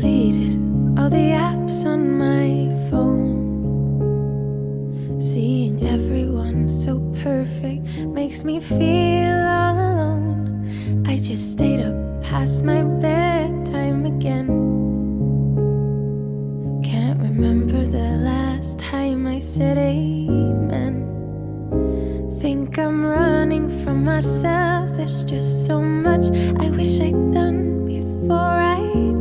deleted all the apps on my phone. Seeing everyone so perfect makes me feel all alone. I just stayed up past my bedtime again. Can't remember the last time I said amen. Think I'm running from myself, there's just so much I wish I'd done before I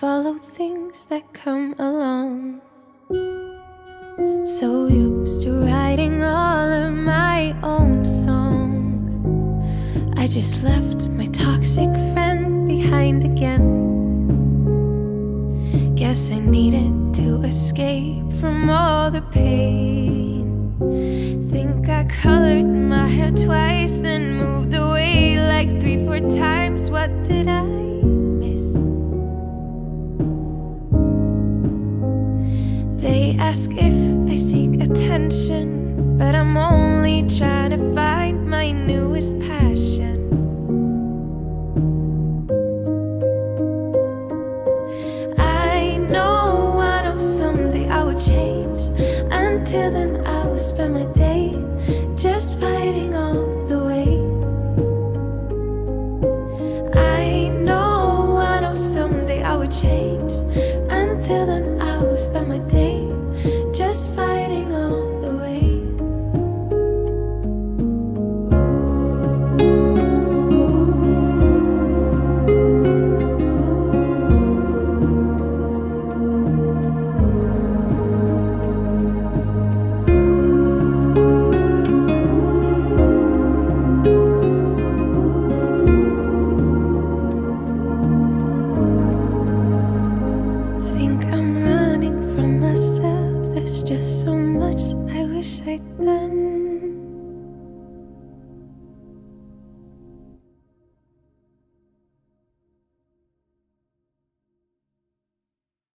follow things that come along. So used to writing all of my own songs. I just left my toxic friend behind again. Guess I needed to escape from all the pain. Think I colored my hair twice, ask if I seek attention, but I'm only trying to find my newest passion. I know I know someday I will change. Until then, I will spend my day just fighting all the way. I know I know someday I will change. Until then, I will spend my day. much I wish I'd done.